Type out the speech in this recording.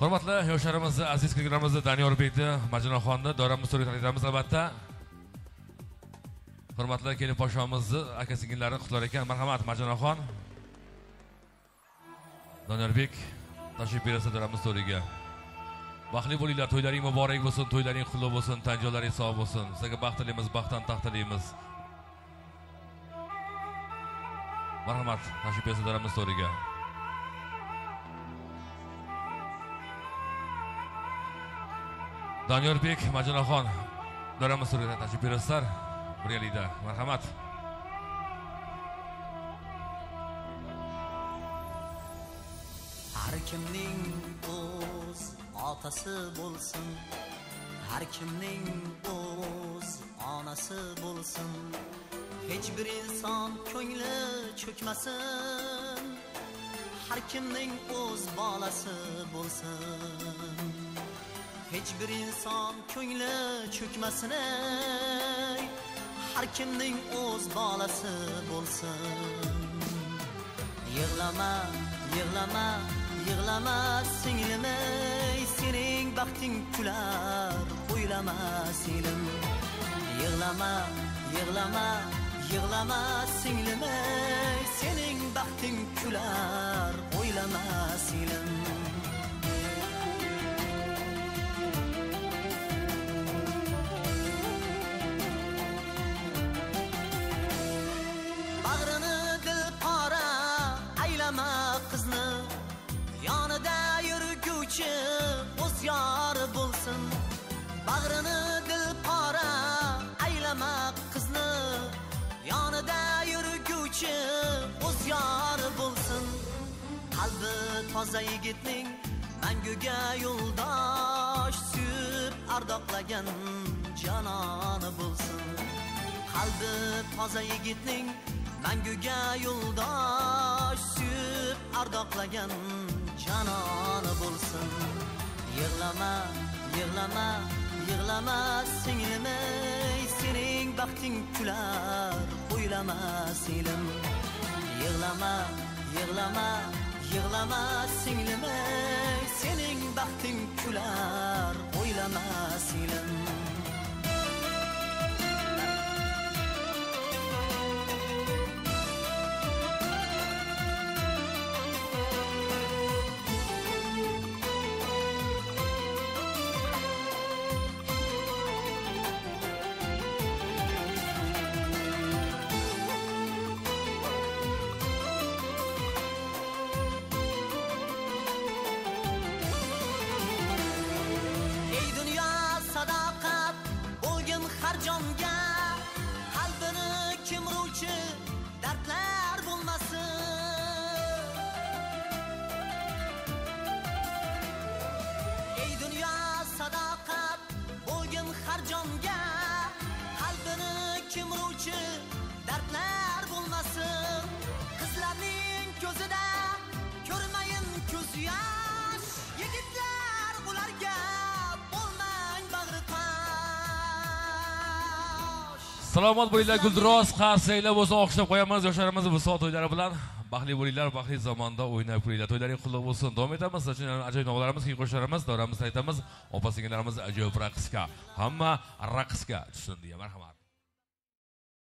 hurmatli yoshlarimizni aziz kirganlarimizni danyorbekni majinoxonni doiramiz to'riga tanitamiz albatta. Hurmatli kelin podshomizni aka singillari qutlar ekan. Marhamat majinoxon donyorbek tashrif buyursa doiramiz to'riga baxtli bo'linglar to'ylaring muborak bo'lsin to'ylaring qutlug' bo'lsin tanjolaring sog' bo'lsin. Sizlarga baxt tilaymiz baxtdan taxt tilaymiz marhamat tashrif buyursa doiramiz to'riga donyorbek majinaxon doiramiz to'riga tashrif buyurasizlar birgalikda marhamat. Har kimning o'z otasi bo'lsin har kimning o'z onasi bo'lsin hech bir inson ko'ngli cho'kmasin har kimning o'z bolasi bo'lsin hech bir inson ko'ngli cho'kmasin har kimning o'z bolasi bo'lsin yig'lama yig'lama yig'lama singlim ey sening baxting kular o'ylama singlim yig'lama yig'lama yig'lama singlim ey sening baxting kular qilma qizni yonida yurguvchi o'z yori bo'lsin bag'rini dilpora aylama qizni yonida yurguvchi o'z yori bo'lsin qalbi toza yigitning manguga yo'ldosh suyib ardoqlagan janoni bo'lsin qalbi toza yigitning manguga yo'ldosh suyib ardoqlagan bo'lsin. Yig'lama yig'lama yig'lama singlim ey sening baxting kular o'ylama singlim. Yig'lama yig'lama yig'lama singlim ey sening baxting kular o'ylama salomat bo'linglar guldiroz qarsanglar bo'lsa olqishlab qo'yamiz yoshlarimiz bu to'ylari bilan. Baxtli bo'linglar baxtli zamonda o'ynab kulinglar to'ylaring qutlug' bo'lsin. Davom etamiz. Sizlar uchun ajoyib novalarimiz kuy qo'shiqlarimiz davramizni aytamiz opa singillarimiz ajoyib raqsga hamma raqsga tushsin deya marhamat.